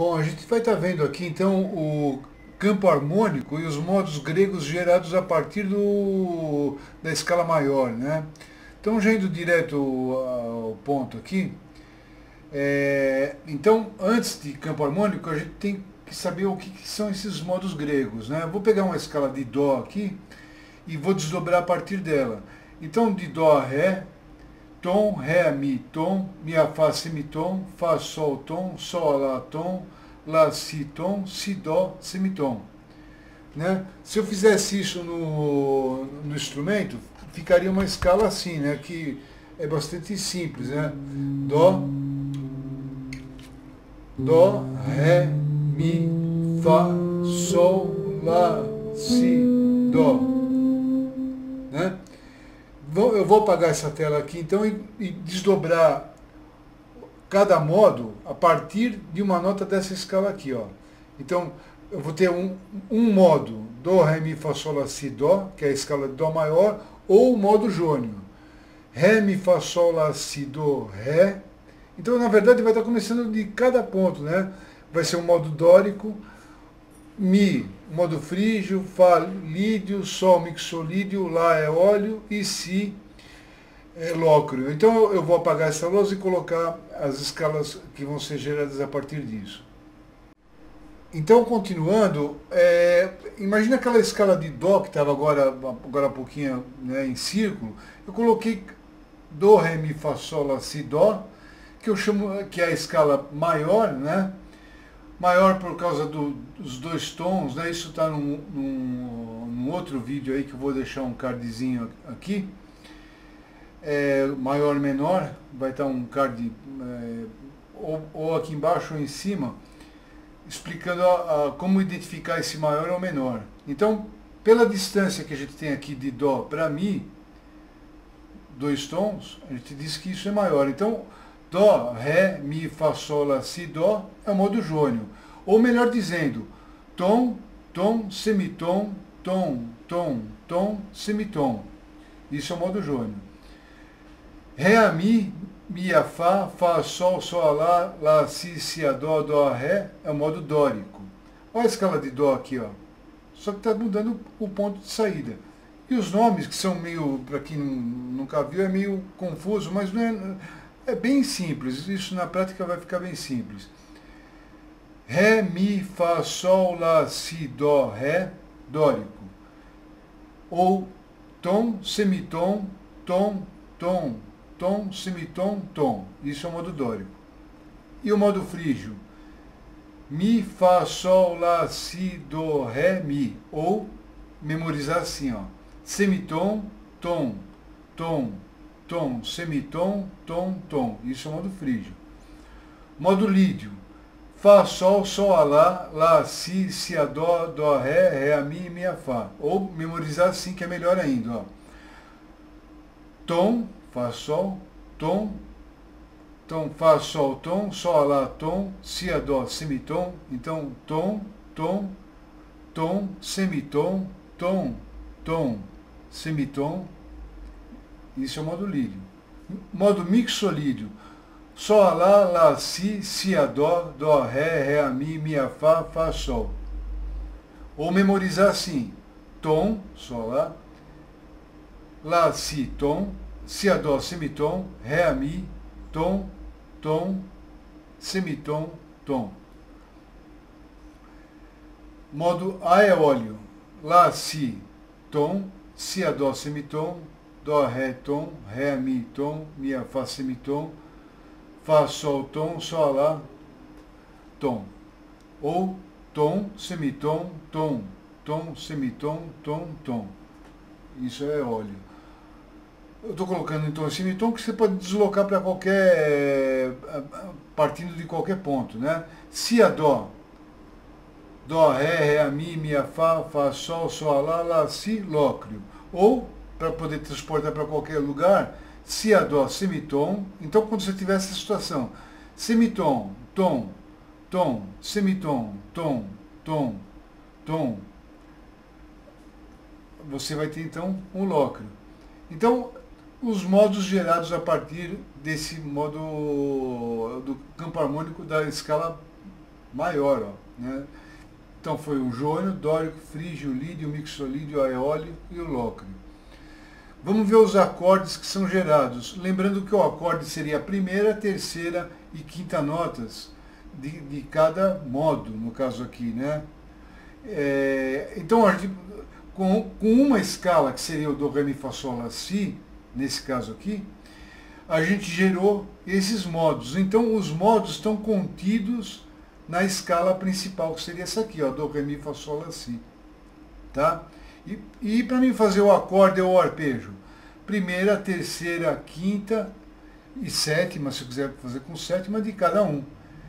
Bom, a gente vai estar vendo aqui então o campo harmônico e os modos gregos gerados a partir do, da escala maior. Né? Então, já indo direto ao ponto aqui, é, então, antes de campo harmônico, a gente tem que saber o que, que são esses modos gregos. Né? vou pegar uma escala de Dó aqui e vou desdobrar a partir dela. Então, de Dó a Ré, tom, ré, mi, tom, mi, fá, semitom, fá, sol, tom, sol, lá, tom, lá, si, tom, si, dó, semitom. Né? Se eu fizesse isso no, no instrumento, ficaria uma escala assim, né? que é bastante simples. Né? Dó, Dó, Ré, Mi, Fá, Sol, Lá, Si, Dó. Né? Eu vou apagar essa tela aqui então e, e, desdobrar cada modo a partir de uma nota dessa escala aqui. Ó. Então, eu vou ter um, um modo Dó, Ré, Mi, Fá, Sol, Lá, Si, Dó, que é a escala de Dó maior, ou o modo jônio. Ré, Mi, Fá, Sol, Lá, Si, Dó, Ré. Então, na verdade, vai estar começando de cada ponto, né? Vai ser um modo dórico, Mi, modo frígio, Fá, lídio, Sol, mixolídio, Lá é óleo e Si é lócrio. Então eu vou apagar essa lousa e colocar as escalas que vão ser geradas a partir disso. Então, continuando, é, imagina aquela escala de Dó que estava agora, agora há pouquinho né, em círculo. Eu coloquei Dó, Ré, Mi, Fá, Sol, Lá, Si, Dó, que eu chamo que é a escala maior, né? Maior por causa do, dos dois tons, né? isso está num, num, num, outro vídeo aí que eu vou deixar um cardzinho aqui, é, maior menor, vai estar tá um card é, ou, ou, aqui embaixo ou em cima, explicando a, a, como identificar esse maior ou menor. Então, pela distância que a gente tem aqui de Dó para Mi, dois tons, a gente diz que isso é maior. Então, Dó, Ré, Mi, Fá, Sol, Lá, Si, Dó é o modo jônio. Ou melhor dizendo, tom, tom, semitom, tom, tom, tom, semitom. Isso é o modo jônio. Ré, a Mi, Mi, a Fá, Fá, Sol, Sol, Lá, Lá, Si, Si, a Dó, Dó, a Ré é o modo dórico. Olha a escala de Dó aqui, ó. Só que está mudando o ponto de saída. E os nomes, que são meio, para quem nunca viu, é meio confuso, mas não é é bem simples, isso na prática vai ficar bem simples. Ré, Mi, Fá, Sol, Lá, Si, Dó, Ré, dórico. Ou tom, semitom, tom, tom, tom, semitom, tom. Isso é o modo dórico. E o modo frígio? Mi, Fá, Sol, Lá, Si, Dó, Ré, Mi. Ou memorizar assim, ó. Semitom, tom, tom, tom, semitom, tom, tom. Isso é o modo frígio. Modo lídio. Fá, Sol, Sol, Alá, Lá, Si, Si, A, Dó, Dó, Ré, Ré, A, Mi, Mi, A, Fá. Ou memorizar assim que é melhor ainda. Ó. Tom, Fá, Sol, Tom, Tom, Fá, Sol, Tom, Sol, Alá, Tom, Si, A, Dó, semitom. Então, Tom, Tom, Tom, semitom, Tom, Tom, semitom, isso é o modo lídio. Modo mixolídio. Sol, Lá, Lá, Si, Si, A, Dó, Dó, Ré, Ré, A, Mi, Mi, A, Fá, Fá, Sol. Ou memorizar assim. Tom, Sol, Lá. Lá, Si, Tom. Si, A, Dó, semitom. Ré, A, Mi, Tom, Tom, semitom, Tom. Modo A é óleo. Lá, Si, Tom. Si, A, Dó, semitom. Dó, Ré, Tom, Ré, Mi, Tom, Mi, Fá, semitom, Fá, Sol, Tom, Sol, Lá, Tom. Ou Tom, semitom, Tom, Tom, semitom, Tom, Tom. Isso é óleo. Eu estou colocando em tom semitom que você pode deslocar para qualquer. partindo de qualquer ponto, né? Si a Dó. Dó, Ré, Ré, Mi, Mi, Fá, Fá, Sol, Sol, Lá, Lá, Si, Lócrio. Ou para poder transportar para qualquer lugar, se a dó semitom, então quando você tiver essa situação, semitom, tom, tom, semitom, tom, tom, tom, você vai ter então um lócrio. Então, os modos gerados a partir desse modo do campo harmônico da escala maior. Ó, né? Então foi o jônio, dórico, frígio, lídio, mixolídio, aeólio e o lócrio. Vamos ver os acordes que são gerados. Lembrando que o acorde seria a primeira, terceira e quinta notas de, de cada modo, no caso aqui. Né? É, então, com, com uma escala, que seria o do, ré, mi, fá, sol, lá, si, nesse caso aqui, a gente gerou esses modos. Então, os modos estão contidos na escala principal, que seria essa aqui, ó, do, ré, mi, fá, sol, lá, si. Tá? E, e para mim fazer o acorde ou o arpejo? Primeira, terceira, quinta e sétima, se eu quiser fazer com sétima, de cada um.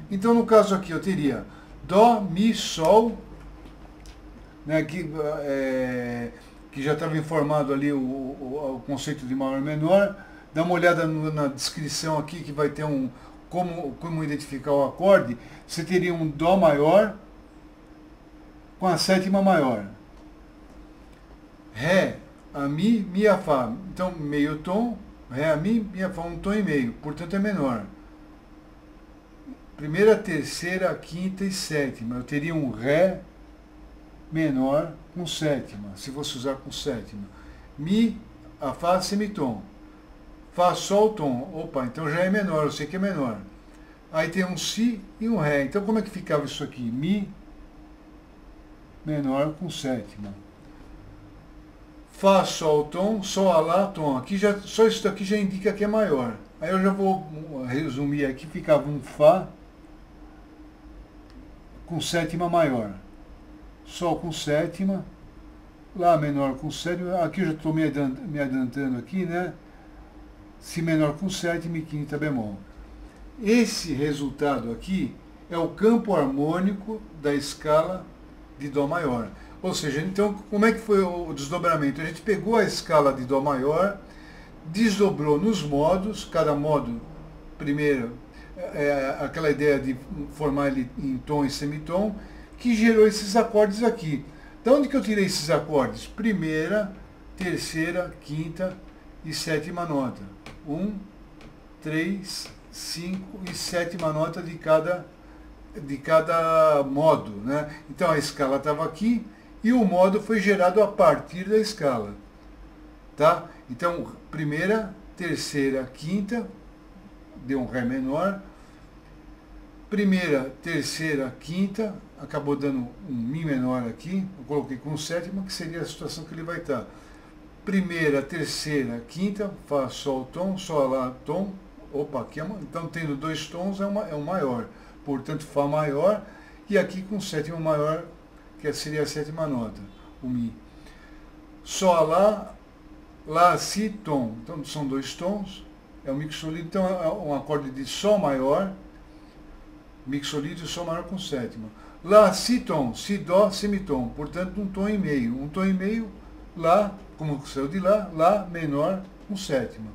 Então, no caso aqui, eu teria Dó, Mi, Sol, né, que, é, que já estava informado ali o, o, o, conceito de maior e menor. Dá uma olhada no, na descrição aqui que vai ter um como, como identificar o acorde. Você teria um Dó maior com a sétima maior. Ré, a Mi, Mi, a Fá. Então, meio tom, Ré, a Mi, Mi, a Fá, um tom e meio. Portanto, é menor. Primeira, terceira, quinta e sétima. Eu teria um Ré menor com sétima, se fosse usar com sétima. Mi, a Fá, semitom. Fá, Sol, tom. Opa, então já é menor, eu sei que é menor. Aí tem um Si e um Ré. Então como é que ficava isso aqui? Mi menor com sétima. Fá, Sol, tom, Sol, Lá, tom. Aqui já, só isso daqui já indica que é maior. Aí eu já vou resumir aqui, ficava um Fá com sétima maior. Sol com sétima, Lá menor com sétima, aqui eu já estou me adiantando aqui, né? Si menor com sétima e quinta bemol. Esse resultado aqui é o campo harmônico da escala de Dó maior. Ou seja, então como é que foi o desdobramento? A gente pegou a escala de Dó maior, desdobrou nos modos, cada modo, primeiro, é, é aquela ideia de formar ele em tom e semitom, que gerou esses acordes aqui. De onde que eu tirei esses acordes? Primeira, terceira, quinta e sétima nota. Um, três, cinco e sétima nota de cada, de cada modo. Né? Então a escala estava aqui e o modo foi gerado a partir da escala. Tá? Então, primeira, terceira, quinta, deu um Ré menor, primeira, terceira, quinta, acabou dando um Mi menor aqui, eu coloquei com sétima, que seria a situação que ele vai estar. Primeira, terceira, quinta, Fá, Sol, Tom, Sol, Lá, Tom, opa, aqui é uma, então tendo dois tons é, uma, é um maior, portanto Fá maior, e aqui com sétima maior, que seria a sétima nota, o Mi. Sol, Lá, Lá, Si, Tom, então são dois tons, é um mixolídio, então é um acorde de Sol maior, mixolídio Sol maior com sétima. Lá, si tom, si dó, semitom, portanto um tom e meio. Um tom e meio, lá, como saiu de lá, lá menor com sétima.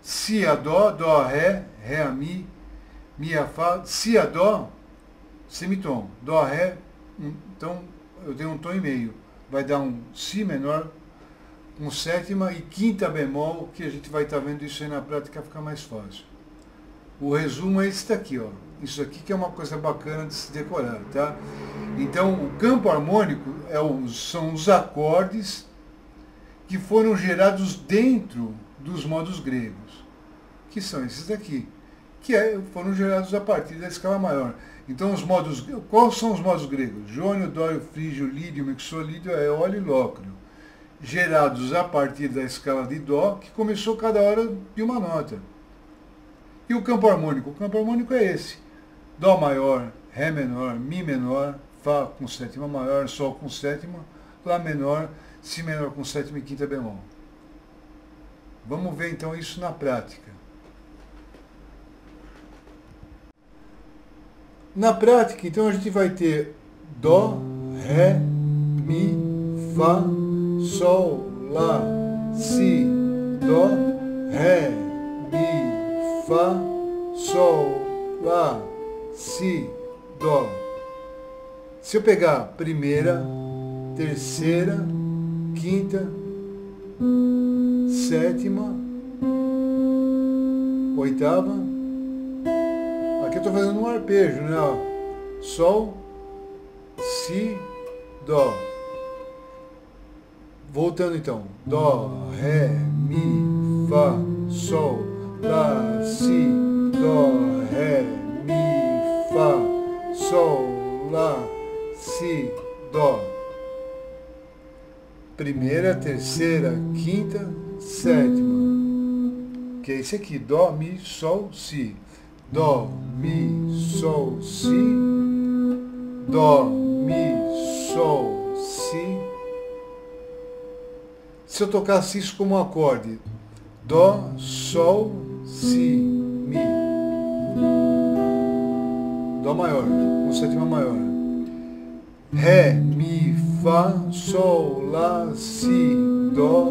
Si a dó, dó a ré, ré a mi, mi a fá, si a dó, semitom, dó a ré, então eu tenho um tom e meio. Vai dar um si menor com sétima e quinta bemol, que a gente vai estar tá vendo isso aí na prática ficar mais fácil. O resumo é esse daqui, ó. Isso aqui que é uma coisa bacana de se decorar, tá? Então, o campo harmônico é o, são os acordes que foram gerados dentro dos modos gregos, que são esses daqui, que é, foram gerados a partir da escala maior. Então, os modos, quais são os modos gregos? Jônio, dório, frígio, lídio, mixolídio, eólio e lócrio. Gerados a partir da escala de dó, que começou cada hora de uma nota. E o campo harmônico? O campo harmônico é esse. Dó maior, Ré menor, Mi menor, Fá com sétima maior, Sol com sétima, Lá menor, Si menor com sétima e quinta bemol. Vamos ver então isso na prática. Na prática, então a gente vai ter Dó, Ré, Mi, Fá, Sol, Lá, Si, Dó, Ré, Mi, Fá, Sol, Lá, Si, Dó. Se eu pegar primeira, terceira, quinta, sétima, oitava, aqui eu estou fazendo um arpejo, né? Sol, Si, Dó. Voltando então. Dó, Ré, Mi, Fá, Sol, Lá, Si, Dó, Ré, Mi, Fá, Sol, Lá, Si, Dó. Primeira, terceira, quinta, sétima. Que é esse aqui. Dó, Mi, Sol, Si. Dó, Mi, Sol, Si. Dó, Mi, Sol, Si. Se eu tocasse isso como um acorde, Dó, Sol, Si, Mi. Dó maior, com sétima maior. Ré, Mi, Fá, Sol, Lá, Si, Dó,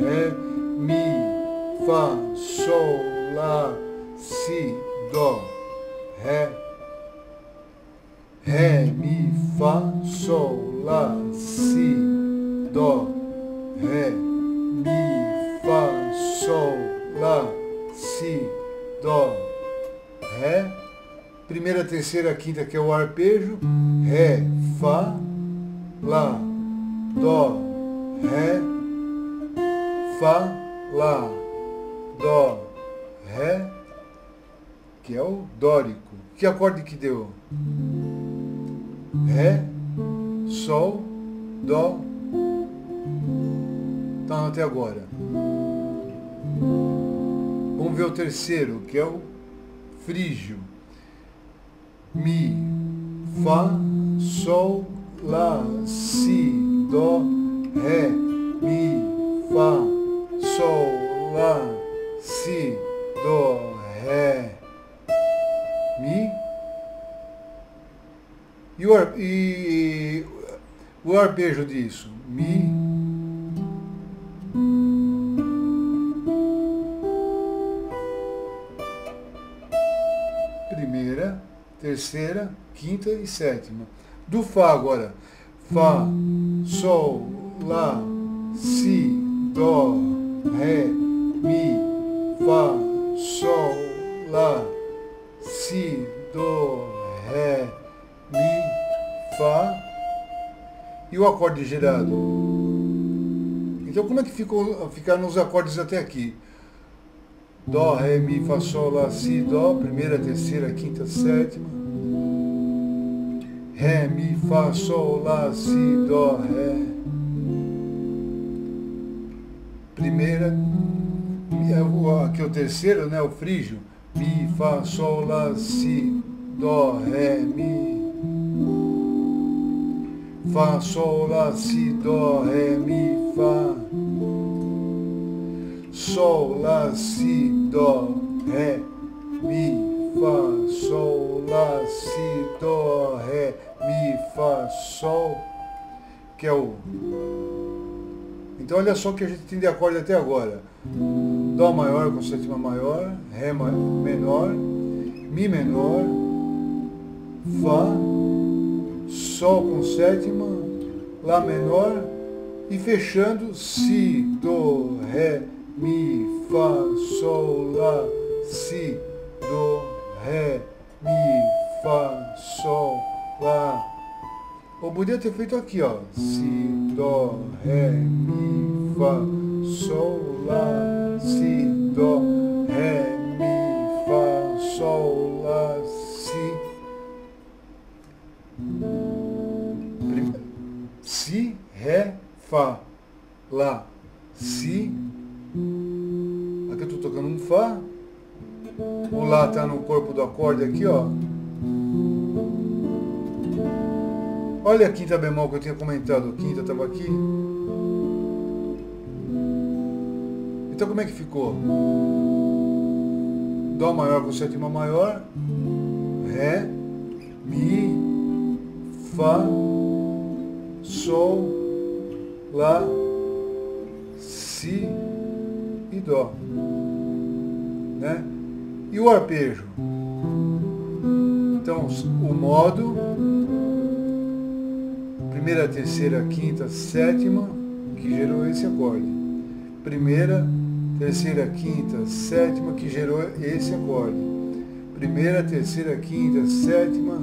Ré, Mi, Fá, Sol, Lá, Si, Dó, Ré, Ré, Mi, Fá, Sol, Lá, Si, Dó, Ré, Mi, Fá, Sol, Lá, Si, Dó, Ré. Primeira, terceira, quinta, que é o arpejo. Ré, Fá, Lá, Dó, Ré, Fá, Lá, Dó, Ré, que é o dórico. Que acorde que deu? Ré, Sol, Dó. Tá até agora. Vamos ver o terceiro, que é o frígio. Mi, Fá, Sol, Lá, Si, Dó, Ré, Mi, Fá, Sol, Lá, Si, Dó, Ré, Mi. E o, e, o arpejo disso? Mi. Primeira, terceira, quinta e sétima. Do Fá agora. Fá, Sol, Lá, Si, Dó, Ré, Mi, Fá, Sol, Lá, Si, Dó, Ré, Mi, Fá. E o acorde girado? Então como é que ficou, ficaram os acordes até aqui? Dó, Ré, Mi, Fá, Sol, Lá, Si, Dó, primeira, terceira, quinta, sétima. Ré, Mi, Fá, Sol, Lá, Si, Dó, Ré. Primeira, aqui é o terceiro, né? O frígio. Mi, Fá, Sol, Lá, Si, Dó, Ré, Mi. Fá, Sol, Lá, Si, Dó, Ré, Mi, Fá. Sol, Lá, Si, Dó, Ré, Mi, Fá, Sol, Lá, Si, Dó, Ré, Mi, Fá, Sol, que é o. Então olha só o que a gente tem de acorde até agora. Dó maior com sétima maior, Ré menor, Mi menor, Fá, Sol com sétima, Lá menor e fechando Si, Dó, Ré, Mi, Fá, Sol, Lá, Si, Dó, Ré, Mi, Fá, Sol, Lá. Ou podia ter feito aqui, ó. Si, Dó, Ré, Mi, Fá, Sol, Lá, Si, Dó, Ré, Mi, Fá, Sol, Lá, Si. Si, Ré, Fá, Lá, Si. Aqui eu estou tocando um Fá. O Lá está no corpo do acorde aqui, ó. Olha a quinta bemol que eu tinha comentado. Quinta estava aqui. Então como é que ficou? Dó maior com sétima maior. Ré, Mi, Fá, Sol, Lá, Si e Dó. Né? E o arpejo? Então, o modo, primeira, terceira, quinta, sétima, que gerou esse acorde. Primeira, terceira, quinta, sétima, que gerou esse acorde. Primeira, terceira, quinta, sétima,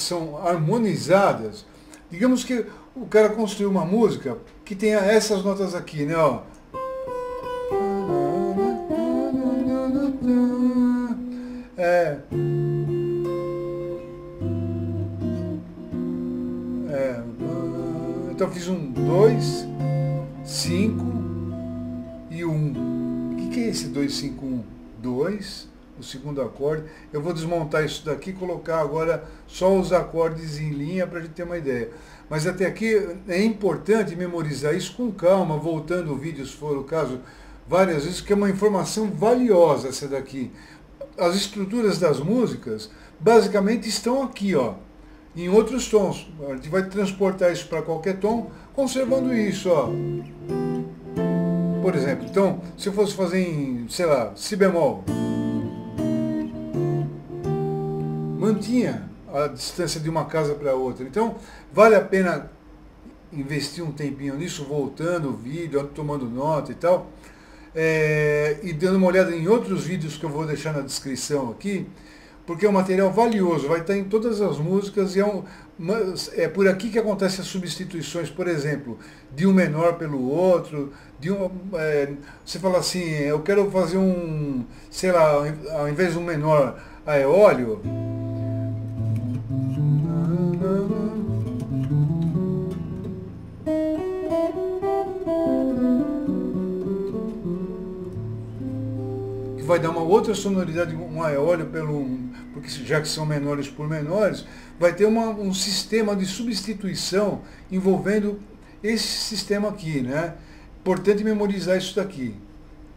são harmonizadas, digamos que o cara construiu uma música que tenha essas notas aqui, né? Ó. É. É. Então fiz um, dois, cinco e um. O que, que é esse dois, cinco, um? Dois, o segundo acorde. Eu vou desmontar isso daqui e colocar agora só os acordes em linha para a gente ter uma ideia. Mas até aqui é importante memorizar isso com calma, voltando o vídeo, se for o caso, várias vezes, que é uma informação valiosa essa daqui. As estruturas das músicas basicamente estão aqui, ó, em outros tons. A gente vai transportar isso para qualquer tom, conservando isso, ó. Por exemplo, então, se eu fosse fazer em, sei lá, si bemol, mantinha a distância de uma casa para outra. Então, vale a pena investir um tempinho nisso, voltando o vídeo, tomando nota e tal, é, e dando uma olhada em outros vídeos que eu vou deixar na descrição aqui, porque é um material valioso, vai estar em todas as músicas e é, um, é por aqui que acontecem as substituições, por exemplo, de um menor pelo outro, de um, é, você fala assim, eu quero fazer um, sei lá, ao invés de um menor a eólio, vai dar uma outra sonoridade, um aeólio pelo, porque já que são menores por menores, vai ter uma, um sistema de substituição envolvendo esse sistema aqui, né? Importante memorizar isso daqui,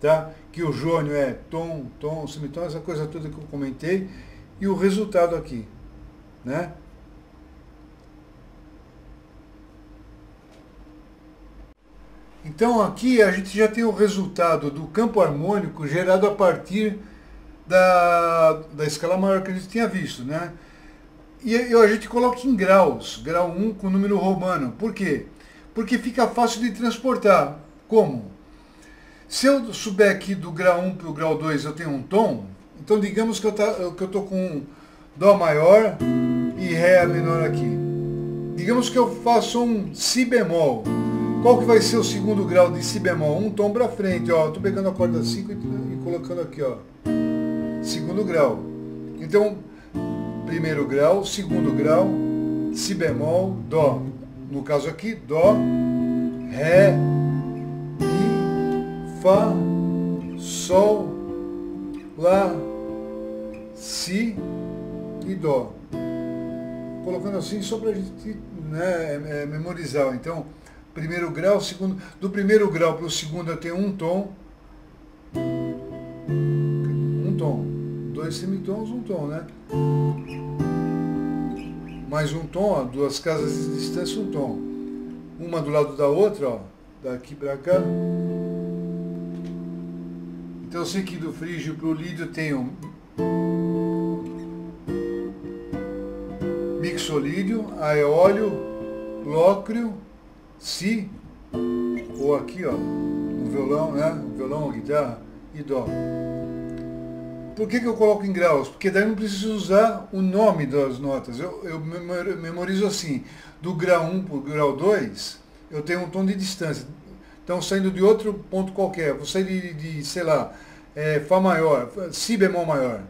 tá? Que o jônio é tom, tom, semitom, essa coisa toda que eu comentei, e o resultado aqui, né? Então aqui a gente já tem o resultado do campo harmônico gerado a partir da, da escala maior que a gente tinha visto, né? E a gente coloca em graus, grau 1 com número romano. Por quê? Porque fica fácil de transportar. Como? Se eu souber aqui do grau 1 para o grau 2 eu tenho um tom, então digamos que eu tá, estou com Dó maior e Ré menor aqui. Digamos que eu faço um Si bemol. Qual que vai ser o segundo grau de Si bemol? Um tom para frente, ó. Estou pegando a corda 5 e, e colocando aqui, ó. Segundo grau. Então, primeiro grau, segundo grau, Si bemol, Dó. No caso aqui, Dó, Ré, Mi, Fá, Sol, Lá, Si e Dó. Colocando assim só para a gente né, é, memorizar. Então, primeiro grau, segundo, do primeiro grau para o segundo eu tenho um tom, um tom, dois semitons, um tom, né? Mais um tom, ó, duas casas de distância, um tom. Uma do lado da outra, ó, daqui para cá. Então eu sei que do frígio para o lídio tenho mixolídio, aeólio, lócrio, Si, ou aqui, ó, o violão, né? Violão, a guitarra e Dó. Por que, que eu coloco em graus? Porque daí eu não preciso usar o nome das notas. Eu, eu memorizo assim, do grau 1 para o grau 2, eu tenho um tom de distância. Então, saindo de outro ponto qualquer, vou sair de, de sei lá, é, Fá maior, Si bemol maior.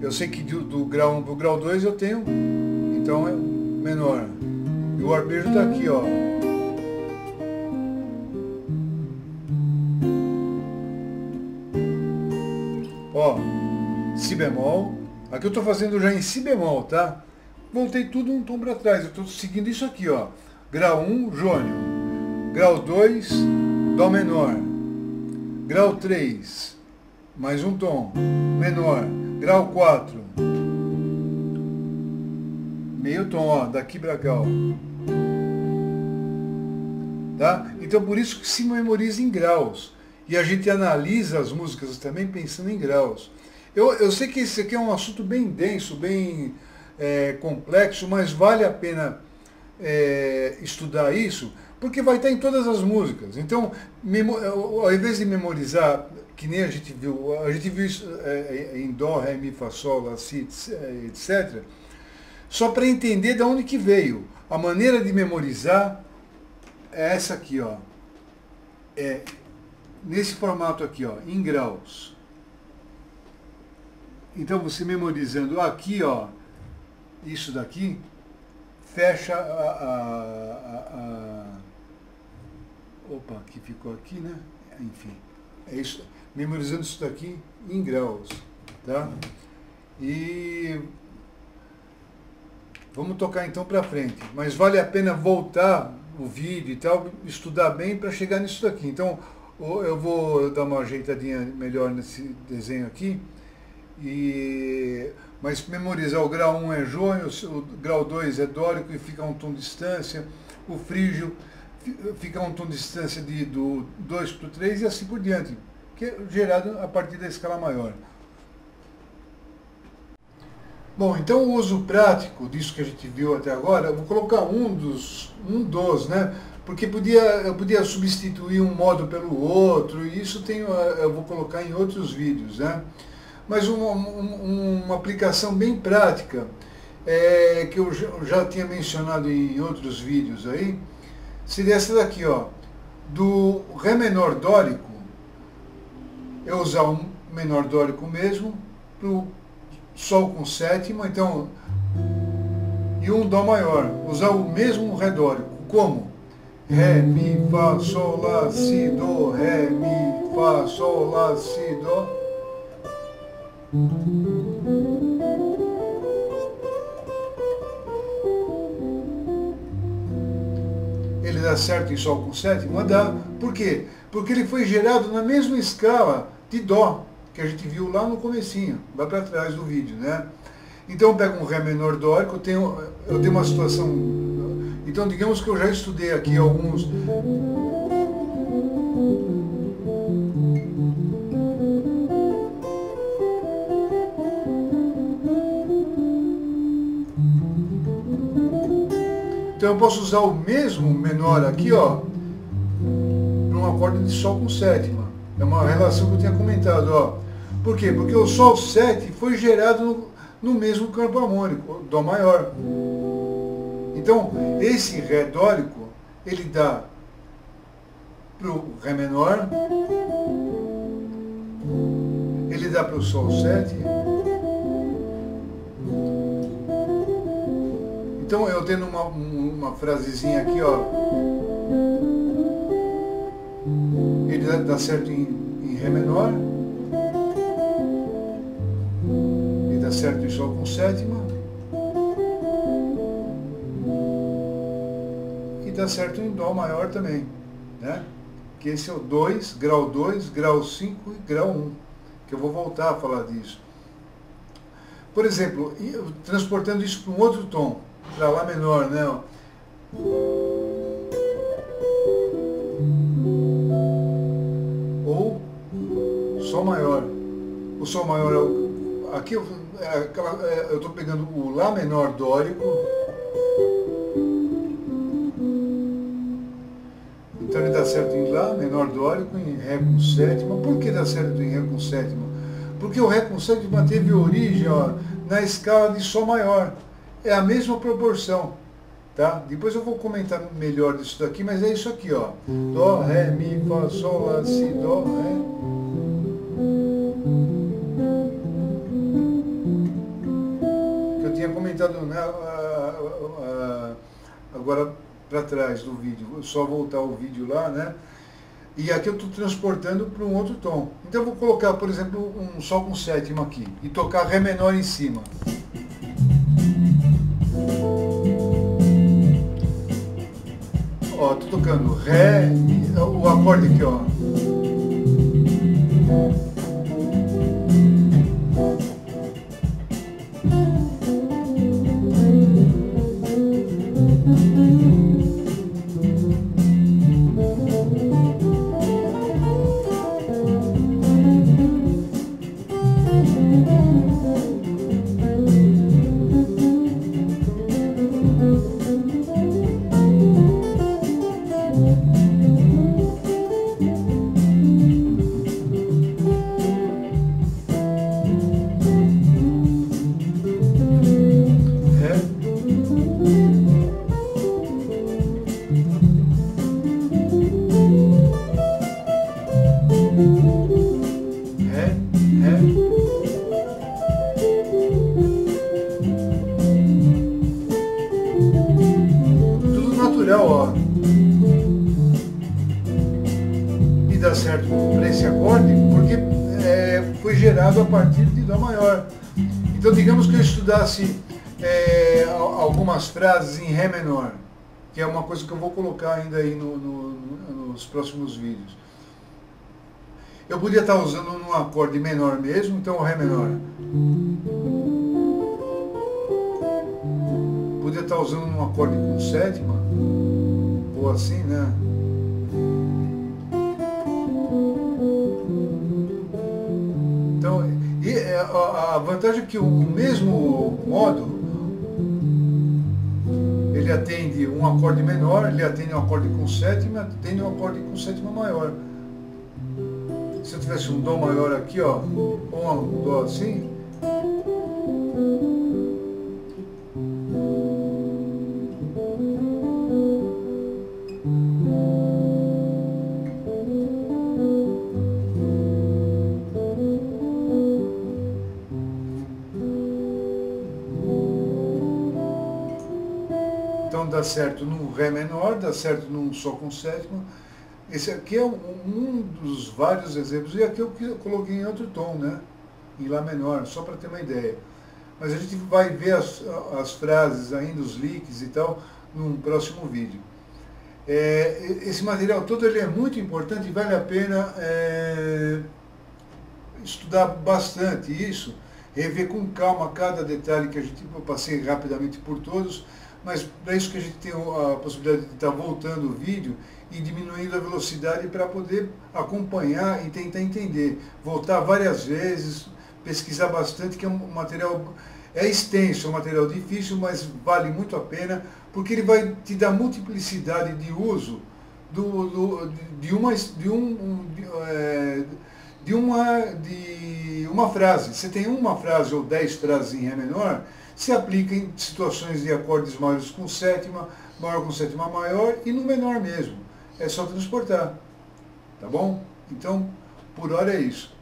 Eu sei que do, do grau 1 para o grau 2 eu tenho, então é menor. E o arpejo está aqui, ó. Ó, Si bemol. Aqui eu estou fazendo já em Si bemol, tá? Voltei tudo um tom para trás. Eu estou seguindo isso aqui, ó. Grau 1, jônio. Grau 2, Dó menor. Grau 3, mais um tom, menor. Grau 4, meio tom, ó, daqui para cá, ó. Tá? Então por isso que se memoriza em graus. E a gente analisa as músicas também pensando em graus. Eu, eu sei que esse aqui é um assunto bem denso, bem é, complexo, mas vale a pena é, estudar isso, porque vai estar em todas as músicas. Então, ao invés de memorizar, que nem a gente viu, a gente viu isso é, é, em Dó, Ré, Mi, Fá, Sol, Lá, Si, etc., só para entender de onde que veio. A maneira de memorizar é essa aqui, ó. É nesse formato aqui, ó, em graus. Então você memorizando aqui, ó, isso daqui, fecha a, a, a, a opa, que ficou aqui, né? Enfim, é isso. Memorizando isso daqui em graus, tá? E vamos tocar então para frente. Mas vale a pena voltar o vídeo e tal, estudar bem para chegar nisso daqui. Então, eu vou dar uma ajeitadinha melhor nesse desenho aqui. E, mas memorizar o grau 1 é jônio, o grau 2 é dórico e fica a um tom de distância, o frígio fica a um tom de distância de, do 2 para o 3 e assim por diante, que é gerado a partir da escala maior. Bom, então o uso prático disso que a gente viu até agora, vou colocar um dos, um dos, né? Porque podia, eu podia substituir um modo pelo outro, e isso tenho, eu vou colocar em outros vídeos, né? Mas uma, uma aplicação bem prática, é, que eu já tinha mencionado em outros vídeos aí, seria essa daqui, ó. Do Ré menor dórico, eu usar um menor dórico mesmo, para o Sol com sétima, então, e um Dó maior, usar o mesmo Ré dórico. Como? Ré, Mi, Fá, Sol, Lá, Si, Dó, Ré, Mi, Fá, Sol, Lá, Si, Dó. Ele dá certo em Sol com sétima? Dá. Por quê? Porque ele foi gerado na mesma escala de Dó, que a gente viu lá no comecinho, lá para trás do vídeo, né? Então eu pego um Ré menor dórico, eu tenho, eu tenho uma situação... Então digamos que eu já estudei aqui alguns Então eu posso usar o mesmo menor aqui, ó, para um acorde de Sol com sétima. É uma relação que eu tinha comentado, ó. Por quê? Porque o Sol 7 foi gerado no, no mesmo campo harmônico, Dó maior. Então, esse Ré dórico, ele dá para o Ré menor, ele dá para o Sol 7, Então eu tendo uma, uma frasezinha aqui, ó. Ele dá, dá certo em, em Ré menor. Certo em Sol com sétima. E dá certo em Dó maior também. Né? Que esse é o 2, grau 2, grau 5 e grau 1. Que eu vou voltar a falar disso. Por exemplo, transportando isso para um outro tom para Lá menor, né? Ou Sol maior. O Sol maior é o. Aqui eu é é, estou pegando o Lá menor dórico. Então ele dá certo em Lá menor dórico, em Ré com sétima. Por que dá certo em Ré com sétima? Porque o Ré com sétima teve origem ó, na escala de Sol maior é a mesma proporção. Tá? Depois eu vou comentar melhor disso daqui, mas é isso aqui, ó. Dó, Ré, Mi, Fá, Sol, Lá, Si, Dó, Ré. Agora para trás do vídeo. Só voltar o vídeo lá, né? E aqui eu estou transportando para um outro tom. Então eu vou colocar, por exemplo, um Sol com sétima aqui e tocar Ré menor em cima. Ó, tô tocando Ré, o acorde aqui, ó. Partir de Dó maior. Então, digamos que eu estudasse é, algumas frases em Ré menor, que é uma coisa que eu vou colocar ainda aí no, no, nos próximos vídeos. Eu podia estar usando um acorde menor mesmo, então Ré menor. Podia estar usando um acorde com sétima, ou assim, né? A vantagem é que o mesmo modo ele atende um acorde menor, ele atende um acorde com sétima, atende um acorde com sétima maior. Se eu tivesse um Dó maior aqui, ó, ou um Dó assim, certo num Ré menor, dá certo num Sol com sétima, esse aqui é um, um, dos vários exemplos, e aqui eu coloquei em outro tom, né? em Lá menor, só para ter uma ideia. Mas a gente vai ver as, as frases ainda, os leaks e tal, num próximo vídeo. É, esse material todo ele é muito importante e vale a pena é, estudar bastante isso, rever com calma cada detalhe que a gente eu passei rapidamente por todos, mas para isso que a gente tem a possibilidade de estar voltando o vídeo e diminuindo a velocidade para poder acompanhar e tentar entender. Voltar várias vezes, pesquisar bastante, que é um material é extenso, é um material difícil, mas vale muito a pena, porque ele vai te dar multiplicidade de uso do, do de, uma, de, um, é, de, uma, de uma frase. Você tem uma frase ou dez frases em Ré menor, se aplica em situações de acordes maiores com sétima, maior com sétima maior e no menor mesmo é só transportar. Tá bom? Então, por hora é isso.